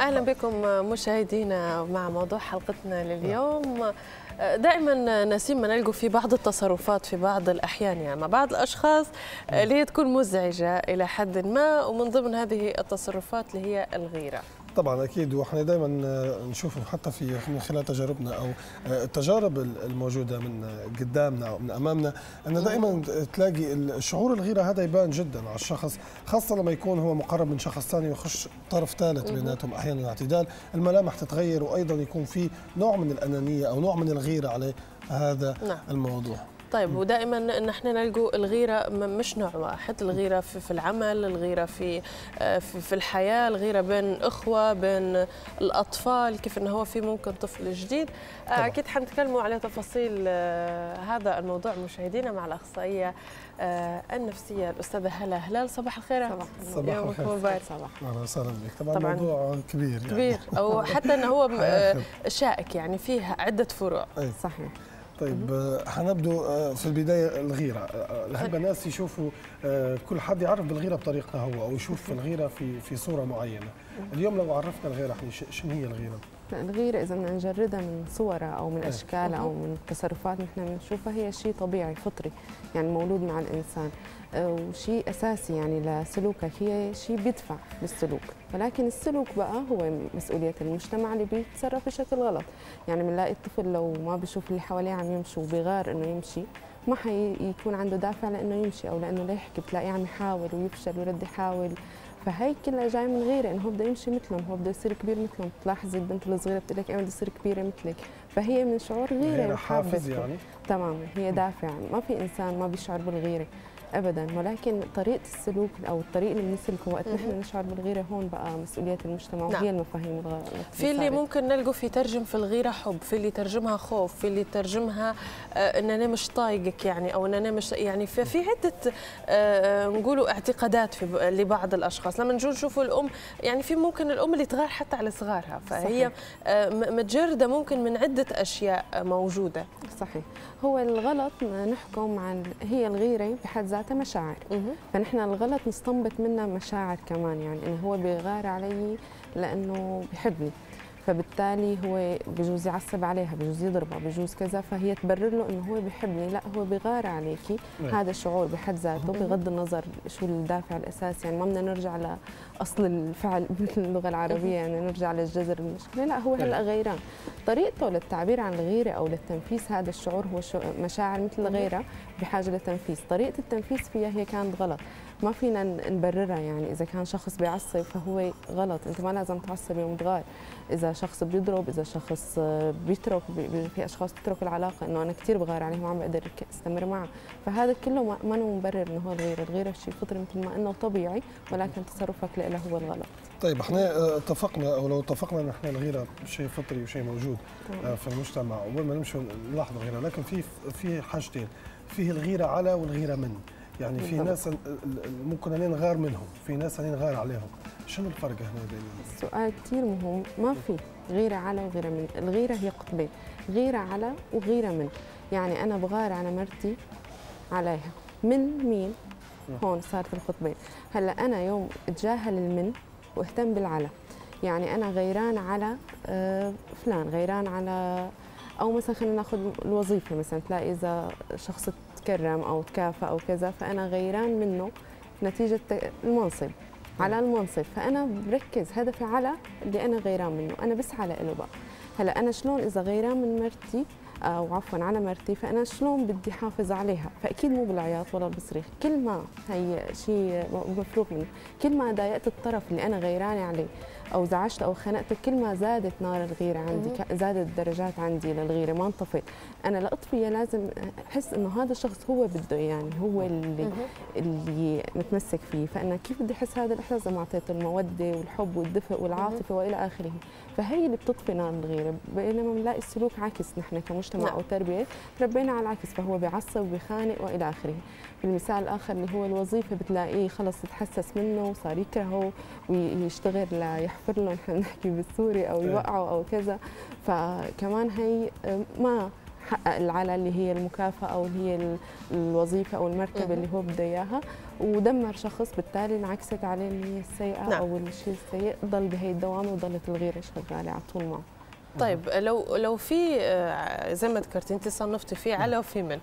أهلا بكم مشاهدينا مع موضوع حلقتنا لليوم. دائما نسيم ما نلقوا في بعض التصرفات في بعض الأحيان يعني مع بعض الأشخاص اللي هي تكون مزعجة إلى حد ما ومن ضمن هذه التصرفات اللي هي الغيرة. طبعا أكيد وإحنا دائما نشوف حتى في من خلال تجاربنا أو التجارب الموجودة من قدامنا أو من أمامنا أن دائما تلاقي الشعور الغيرة هذا يبان جدا على الشخص خاصة لما يكون هو مقرب من شخص ثاني ويخش طرف ثالث بيناتهم أحيانا الاعتدال. الملامح تتغير وأيضا يكون في نوع من الأنانية أو نوع من الغيرة على هذا نعم. الموضوع. طيب ودائما نحن نلقوا الغيرة مش نوع واحد الغيرة في العمل الغيرة في في الحياة الغيرة بين إخوة بين الأطفال كيف انه هو في ممكن طفل جديد. طبعا. أكيد حنتكلموا على تفاصيل هذا الموضوع مشاهدينا مع الأخصائية النفسية الأستاذة هلا هلال. صباح الخير. صباح الخير. مبارك. صباح. أهلا وسهلا بك. طبعا, طبعا. موضوع كبير يعني. كبير. أو حتى انه هو شائك يعني فيه عدة فروع. صحيح. طيب حنبدو في البداية الغيرة. الهبه الناس يشوفوا كل حد يعرف بالغيرة بطريقة هو أو يشوف الغيرة في في صورة معينة؟ اليوم لو عرفنا الغيرة شنو هي الغيرة؟ الغيرة إذا بدنا نجردها من صورها أو من أشكالها أو من تصرفات نحن بنشوفها هي شيء طبيعي فطري يعني مولود مع الإنسان. وشيء أساسي يعني لسلوكك هي شيء بيدفع للسلوك ولكن السلوك بقى هو مسؤولية المجتمع اللي بيتصرف بشكل غلط. يعني بنلاقي الطفل لو ما بيشوف اللي حواليه عم يمشوا وبيغار إنه يمشي ما حيكون عنده دافع لأنه يمشي أو لأنه ليحكي بتلاقيه عم يحاول ويفشل ويرد يحاول. فهي كلها جاي من غيره إنه هو بده يمشي مثلهم هو بده يصير كبير مثلهم. بتلاحظي البنت الصغيرة بتقول لك أنا بدي أصير كبيرة مثلك. فهي من شعور غيره غير حافز يعني. تماما هي دافع. ما في إنسان ما بيشعر بالغيرة. ابدا ولكن طريقة السلوك أو الطريق اللي بنسلكه وقت نحن نشعر بالغيرة هون بقى مسؤوليه المجتمع وهي نعم. المفاهيم الغلط في اللي ممكن نلقوا في ترجم في الغيرة حب في اللي ترجمها خوف في اللي ترجمها آه ان أنا مش طايقك يعني أو ان أنا مش يعني في عدة آه نقولوا اعتقادات في لبعض الأشخاص. لما نجي نشوفوا الأم يعني في ممكن الأم اللي تغار حتى على صغارها فهي آه متجردة ممكن من عدة أشياء موجودة. صحيح. هو الغلط نحكم عن هي الغيرة بحد ذاتها مشاعر. فنحن الغلط نستنبط منها مشاعر كمان يعني إنه هو بيغار علي لأنه بحبني. فبالتالي هو بجوز يعصب عليها بجوز يضربها بجوز كذا فهي تبرر له إنه هو بحبني. لا هو بغار عليكي هذا الشعور بحد ذاته بغض النظر شو الدافع الأساسي. يعني ما بدنا نرجع لأصل الفعل مثل اللغة العربية يعني نرجع للجذر المشكلة. لا هو هلأ غيران. طريقته للتعبير عن الغيرة أو للتنفيذ هذا الشعور هو مشاعر مثل الغيره بحاجة لتنفيذ طريقة التنفيذ فيها هي كانت غلط. ما فينا نبررها يعني. إذا كان شخص بيعصب فهو غلط. أنت ما لازم تعصبي وتغار إذا شخص بيضرب إذا شخص بيترك في أشخاص بتترك العلاقة إنه أنا كثير بغار عليه وما عم بقدر أستمر معه فهذا كله ما هو مبرر إنه هو الغيره الغيره شيء فطري مثل ما إنه طبيعي ولكن تصرفك له هو الغلط. طيب إحنا اتفقنا أو لو اتفقنا ان إحنا الغيره شيء فطري وشيء موجود طبعا. في المجتمع وقبل ما نمشي نلاحظ الغيره لكن في في حاجتين. فيه الغيرة على والغيرة من. يعني في ناس ممكن أن نغار منهم في ناس أن نغار عليهم. شنو الفرق هنا بين سؤال كثير مهم. ما في غيرة على وغيرة من الغيرة هي قطبين غيرة على وغيرة من. يعني أنا بغار على مرتي عليها. من مين هون صارت القطبين؟ هلأ أنا يوم أتجاهل المن وأهتم بالعلى يعني أنا غيران على فلان غيران على أو مثلا خلينا ناخذ الوظيفة مثلا تلاقي إذا شخص تكرم أو تكافئ أو كذا فأنا غيران منه نتيجة المنصب. على المنصب. فأنا بركز هدفي على اللي أنا غيران منه. أنا بسعى له بقى. هلأ أنا شلون إذا غيران من مرتي أو عفوا على مرتي فأنا شلون بدي حافظ عليها؟ فأكيد مو بالعياط ولا بالصريخ. كل ما هي شيء مفروغ منه. كل ما ضايقت الطرف اللي أنا غيرانة عليه. أو زعجت أو خنقته كل ما زادت نار الغيرة عندي زادت الدرجات عندي للغيرة ما انطفت أنا لاطفيها لازم أحس إنه هذا الشخص هو بده يعني هو اللي اللي متمسك فيه. فأنا كيف بدي أحس هذا الاحساس إذا ما أعطيته المودة والحب والدفء والعاطفة وإلى آخره. فهي اللي بتطفي نار الغيرة. بينما بنلاقي السلوك عكس نحن كمجتمع نعم. أو تربية تربينا على العكس. فهو بيعصب وبيخانق وإلى آخره. بالمثال الآخر اللي هو الوظيفة بتلاقيه خلص تحسس منه وصار يكرهه ويشتغل ليحفر له نحن نحكي بالسوري أو يوقعه أو كذا. فكمان هي ما حقق العلا اللي هي المكافأة أو اللي هي الوظيفة أو المرتبه اللي هو بده إياها. ودمر شخص بالتالي انعكست عليه اللي هي السيئة نعم. أو الشيء السيء. ضل بهي الدوامه وضلت الغيره شغالة على طول معه. طيب لو لو في آه، زي ما ذكرتي أنت صنفتي في على وفي من.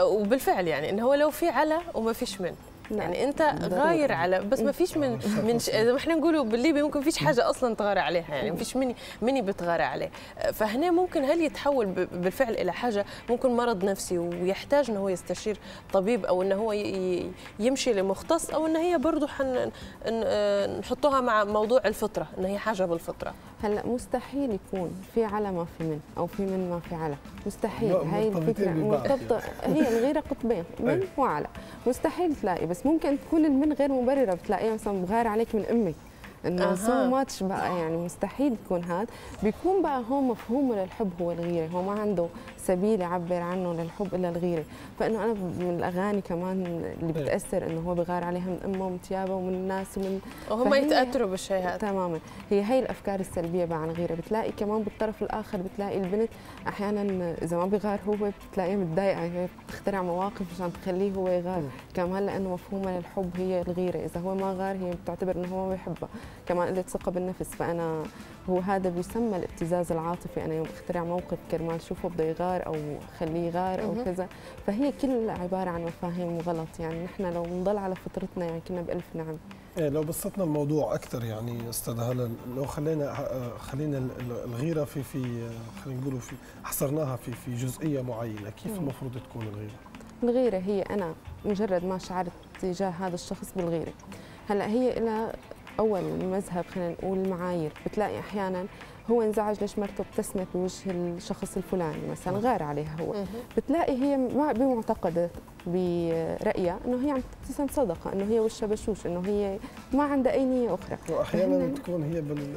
وبالفعل يعني إنه هو لو في على وما فيش من. يعني انت غاير على بس ما فيش من من زي ما إحنا نقولوا بالليبي ممكن فيش حاجة أصلا تغار عليها يعني ما فيش مني مني بتغار عليه. فهنا ممكن هل يتحول بالفعل إلى حاجة؟ ممكن مرض نفسي ويحتاج انه هو يستشير طبيب أو انه هو يمشي لمختص أو إن هي برضه حن نحطوها مع موضوع الفطرة إن هي حاجة بالفطرة. هلا مستحيل يكون في على ما في من أو في من ما في على مستحيل. هاي الفكرة. مرتبطه هي الغيره قطبين من وعلى. مستحيل تلاقي بس ممكن تكون المن غير مبررة بتلاقيها مثلا بغار عليك من أمك. إنه سو ماتش بقى يعني مستحيل يكون هذا بيكون بقى هون مفهومه للحب هو الغيرة. هو ما عنده سبيل يعبر عنه للحب إلا الغيرة. فإنه أنا من الأغاني كمان اللي إيه. بتأثر إنه هو بغار عليها من أمه ومن ثيابها ومن الناس ومن وهم يتأثروا بالشيء هذا تماما. هي هي الأفكار السلبية بقى عن الغيرة. بتلاقي كمان بالطرف الآخر بتلاقي البنت أحيانا إذا ما بغار هو بتلاقيها متضايقة. هي بتخترع مواقف عشان تخليه هو يغار. إيه. كمان لأنه مفهومها للحب هي الغيرة. إذا هو ما غار هي بتعتبر إنه هو ما بيحبها. كمان قله ثقة بالنفس فأنا هو هذا بيسمى الابتزاز العاطفي. أنا يوم اخترع موقف كرمال شوفه بده يغار أو خليه يغار أو كذا فهي كلها عبارة عن مفاهيم غلط يعني نحن لو نضل على فطرتنا يعني كنا بألف نعم. إيه لو بسطنا الموضوع أكثر يعني أستاذ هلا لو خلينا خلينا الغيرة في في خلينا نقول في حصرناها في في جزئية معينة. كيف المفروض تكون الغيرة؟ الغيرة هي أنا مجرد ما شعرت تجاه هذا الشخص بالغيرة. هلا هي لها أول مذهب خلينا نقول المعايير. بتلاقي أحيانا هو انزعج ليش مرته ابتسمت بوجه الشخص الفلاني مثلا غار عليها هو. بتلاقي هي بمعتقدة برأيها إنه هي عم تبتسم صدقة إنه هي وشها بشوش إنه هي ما عندها أي نية أخرى. واحيانا تكون هي بال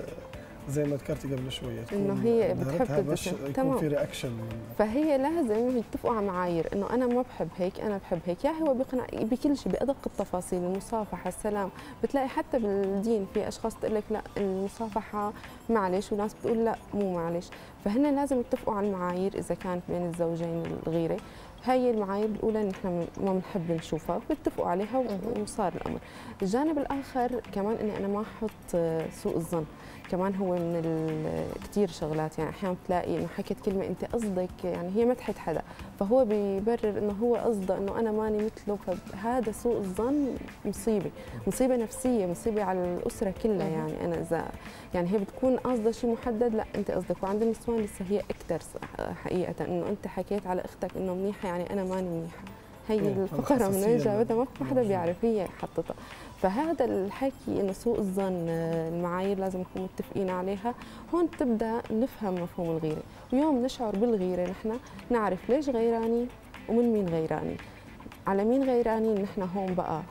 زي ما ذكرتي قبل شوية إنه هي بتحب يكون في رياكشن فهي لازم يتفقوا على معايير. إنه أنا ما بحب هيك أنا بحب هيك. يا هو بيقنع بكل شيء بأدق التفاصيل المصافحة السلام. بتلاقي حتى بالدين في أشخاص تقول لك لا المصافحة معلش وناس بتقول لا مو معلش. فهن لازم يتفقوا على المعايير إذا كانت بين الزوجين الغيرة. هاي المعايير الأولى اللي نحن ما بنحب نشوفها بيتفقوا عليها وصار الأمر. الجانب الآخر كمان إني أنا ما أحط سوء الظن. كمان هو من كثير شغلات. يعني أحيانا بتلاقي إنه حكت كلمة أنت قصدك يعني هي مدحت حدا. فهو بيبرر إنه هو قصده إنه أنا ماني مثله. فهذا سوء الظن مصيبة. مصيبة نفسية مصيبة على الأسرة كلها يعني أنا إذا يعني هي بتكون قصده شيء محدد. لا أنت قصدك. وعند النسوان لسه هي أكثر حقيقة. إنه أنت حكيت على أختك إنه منيحة يعني أنا ماني منيحة. هي الفقرة من وين جابتها ما حدا بيعرف. هي حطتها. فهذا الحكي انه سوء الظن المعايير لازم نكون متفقين عليها. هون بتبدا نفهم مفهوم الغيرة. ويوم نشعر بالغيرة نحن نعرف ليش غيراني ومن مين غيراني. على مين غيرانين نحن هون بقى؟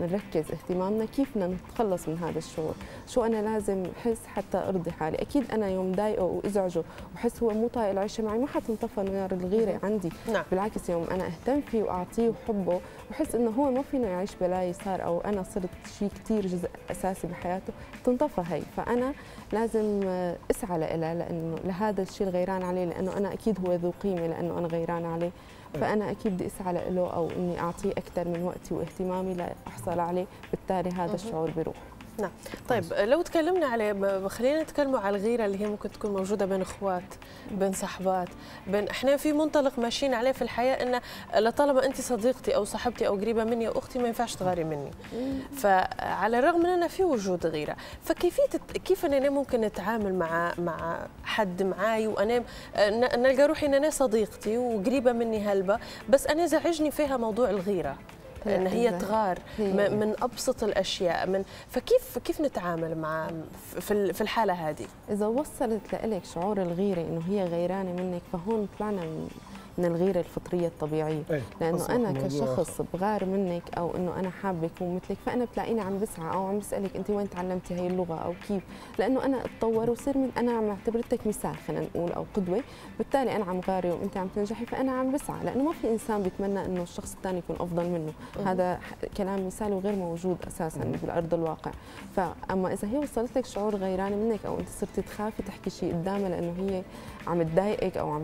بنركز اهتمامنا كيف بدنا نتخلص من هذا الشعور؟ شو أنا لازم أحس حتى أرضي حالي؟ أكيد أنا يوم ضايقه وأزعجه وحس هو مو طايق العيشة معي ما حتنطفى غير الغيرة عندي. نعم. بالعكس يوم أنا أهتم فيه وأعطيه وحبه وحس إنه هو ما فينا يعيش بلا يسار أو أنا صرت شيء كثير جزء أساسي بحياته تنطفى هي. فأنا لازم أسعى لها لأنه لهذا الشيء الغيران عليه لأنه أنا أكيد هو ذو قيمة لأنه أنا غيران عليه. فأنا أكيد بدي أسعى له أو إني أعطيه أكثر من وقتي واهتمامي لأحصل عليه. بالتالي هذا الشعور بيروح. نعم. طيب لو تكلمنا على خلينا نتكلموا على الغيرة اللي هي ممكن تكون موجودة بين إخوات بين صحبات بين إحنا في منطلق ماشيين عليه في الحياة إن لطالما أنت صديقتي أو صاحبتي أو قريبة مني أو أختي ما ينفعش تغاري مني. فعلى الرغم من ان في وجود غيرة فكيفيه كيف أنا ممكن نتعامل مع مع حد معاي وأنا نلقى روحي إن أنا صديقتي وقريبة مني هلبة بس أنا زعجني فيها موضوع الغيرة؟ إن هي تغار من أبسط الأشياء من فكيف كيف نتعامل مع في الحالة هذه؟ إذا وصلت لك شعور الغيرة إنه هي غيرانة منك فهون طلعنا من الغيرة الفطرية الطبيعية أيه. لأنه أنا كشخص بغار منك أو إنه أنا حابة اكون مثلك فأنا بتلاقيني عم بسعى أو عم بسألك انت وين تعلمتي هي اللغة أو كيف لأنه أنا أتطور وصير من أنا عم اعتبرتك مثال خلينا نقول أو قدوة بالتالي أنا عم غاري وانت عم تنجحي فأنا عم بسعى لأنه ما في إنسان بيتمنى إنه الشخص الثاني يكون أفضل منه أه. هذا كلام مثالي وغير موجود أساسا أه. بالارض الواقع فاما إذا هي وصلت لك شعور غيرانه منك أو أنت صرتي تخافي تحكي شيء قدامها لأنه هي عم تضايقك أو عم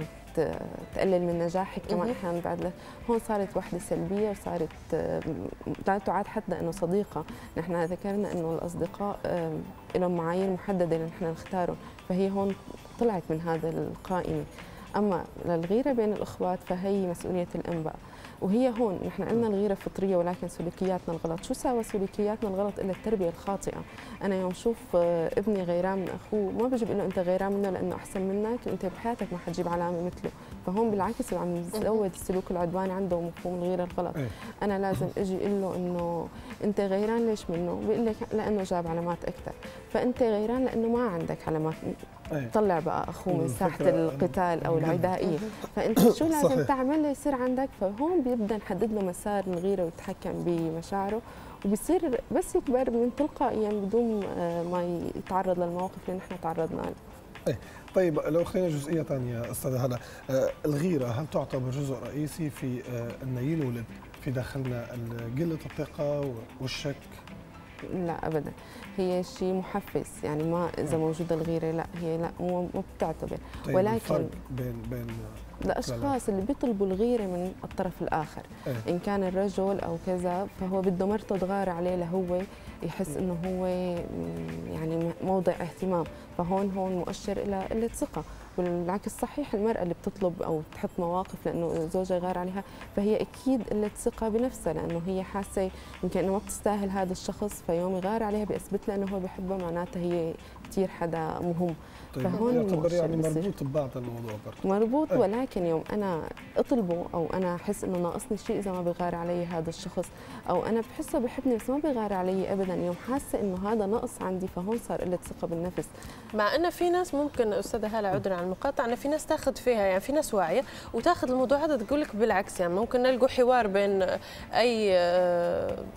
تقلل من نجاحك كمان أحيانا بعد هون صارت وحدة سلبية وصارت لا تعاد حتى إنه صديقة. نحن ذكرنا إنه الأصدقاء لهم معايير محددة اللي نحن نختارهم فهي هون طلعت من هذا القائمة. أما للغيرة بين الأخوات فهي مسؤولية الام بقى وهي هون نحن قلنا الغيرة فطرية ولكن سلوكياتنا الغلط. شو ساوى سلوكياتنا الغلط إلا التربية الخاطئة؟ أنا يوم شوف آه، ابني غيران من أخوه ما بجي بقول له أنت غيران منه لأنه أحسن منك أنت بحياتك ما حتجيب علامة مثله. فهون بالعكس عم يزود السلوك العدواني عنده ومفهوم الغيرة الغلط. إيه. أنا لازم أجي أقول له إنه أنت غيران ليش منه؟ بيقول لك لأنه جاب علامات أكثر فأنت غيران لأنه ما عندك علامات. طلع بقى أخوه من ساحة القتال أو العدائية. فأنت شو لازم صحيح. تعمل؟ ليصير عندك فهون بيبدأ نحدد له مسار الغيره ويتحكم بمشاعره وبصير بس يكبر من تلقائيا بدون آه، ما يتعرض للمواقف اللي نحن تعرضنا لها إيه. طيب لو خلينا جزئية ثانية أستاذة هلا. آه، الغيرة هل تعتبر جزء رئيسي في انه ينولد في داخلنا؟ قله الثقة والشك؟ لا ابدا. هي شيء محفز يعني ما إذا موجودة الغيرة لا هي لا مو بتعتبر. طيب ولكن بين بين الأشخاص اللي بيطلبوا الغيرة من الطرف الآخر. إيه؟ إن كان الرجل أو كذا فهو بده مرته تغار عليه لهو يحس إنه هو يعني موضع اهتمام. فهون هون مؤشر إلى قله ثقه بالعكس صحيح المرأة اللي بتطلب أو تحط مواقف لأنه زوجها غار عليها فهي أكيد قلة ثقة بنفسها لأنه هي حاسة يمكن أنه ما بتستاهل هذا الشخص فيوم يغار عليها بيثبت لها أنه هو بحبها معناتها هي كثير حدا مهم. طيب فهون يعتبر يعني مربوط ببعض الموضوع برضه. مربوط أي. ولكن يوم أنا أطلبه أو أنا أحس إنه ناقصني شيء إذا ما بغار علي هذا الشخص أو أنا بحسه بحبني بس ما بغار علي ابدا يوم حاسة إنه هذا نقص عندي فهون صار قله ثقة بالنفس. مع انه في ناس ممكن أستاذة هلا عذرا على المقاطعة انه في ناس تاخذ فيها يعني في ناس واعية وتاخذ الموضوع هذا تقول لك بالعكس يعني ممكن نلقوا حوار بين أي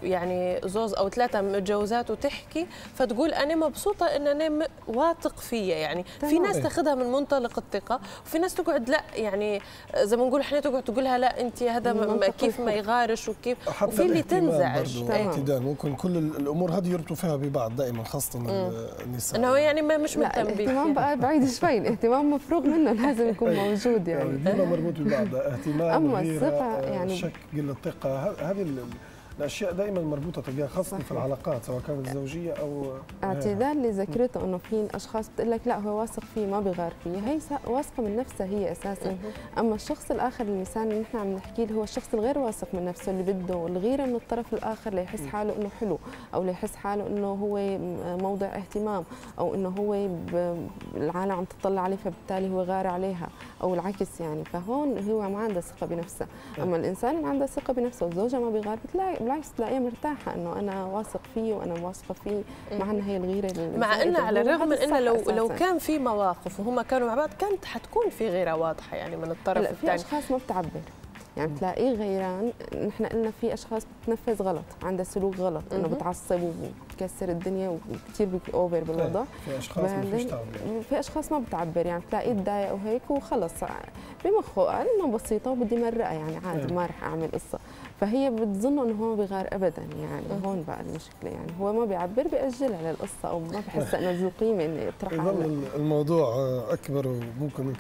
يعني زوز أو ثلاثة متجوزات وتحكي فتقول أنا مبسوطة إن أنا واثق فيا يعني في ناس تاخذها من منطلق الثقة وفي ناس تقعد لا يعني زي ما نقول إحنا تقعد تقولها لا انت هذا كيف ما يغارش وكيف؟ وفي اللي تنزعج. اعتدال ممكن كل الأمور هذه يربطوا فيها ببعض دائما خاصة النساء. إنه يعني ما مش مهتم بيه الاهتمام بقى بعيد شوي الاهتمام مفروغ منه لازم يكون موجود يعني, يعني. دائما مربوط ببعض اهتمام أما الثقة يعني شك قلة الثقة هذه الأشياء دائما مربوطة تجاه خاصة في العلاقات سواء كانت زوجيه أو اعتذار اللي ذكرته إنه في أشخاص بتقول لك لا هو واثق فيه ما بغار فيه. هي واثقة من نفسها هي أساسا. أما الشخص الآخر المثال اللي نحن عم نحكيه هو الشخص الغير واثق من نفسه اللي بده الغيرة من الطرف الآخر ليحس حاله إنه حلو أو ليحس حاله إنه هو موضع اهتمام أو إنه هو العالم عم تطلع عليه فبالتالي هو غار عليها أو العكس يعني. فهون هو ما عنده ثقة بنفسه. أما الإنسان اللي عنده ثقة بنفسه وزوجها ما بيغار بتلاقي بالعكس تلاقيها مرتاحة إنه أنا واثق فيه وأنا واثقة فيه مع إنها هي الغيرة مع إنه على الرغم من إنه لو أساساً. لو كان في مواقف وهم كانوا مع بعض كانت حتكون في غيرة واضحة يعني من الطرف الثاني في أشخاص ما بتعبر. يعني بتلاقيه غيران نحن قلنا في أشخاص بتنفذ غلط عندها سلوك غلط إنه بتعصب وبتكسر الدنيا وكثير اوفر بالوضع في أشخاص ما في أشخاص ما بتعبر يعني بتلاقيه تضايق وهيك وخلص. بمخه قال إنه بسيطة وبدي مرقها يعني عادي ما رح أعمل قصة. فهي بتظن إنه هو ما بيغار ابدا يعني هون بقى المشكلة. يعني هو ما بيعبر بيأجلها للقصة أو ما بحس إنه ذو قيمة انه يطرحها الموضوع أكبر وممكن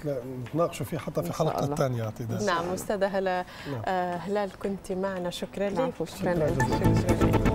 نتناقشوا فيه حتى في حلقة ثانية اعتدال نعم أستاذة هلا نعم. آه هلال كنت معنا شكرا لك. شكرا, شكرا, شكرا, شكرا.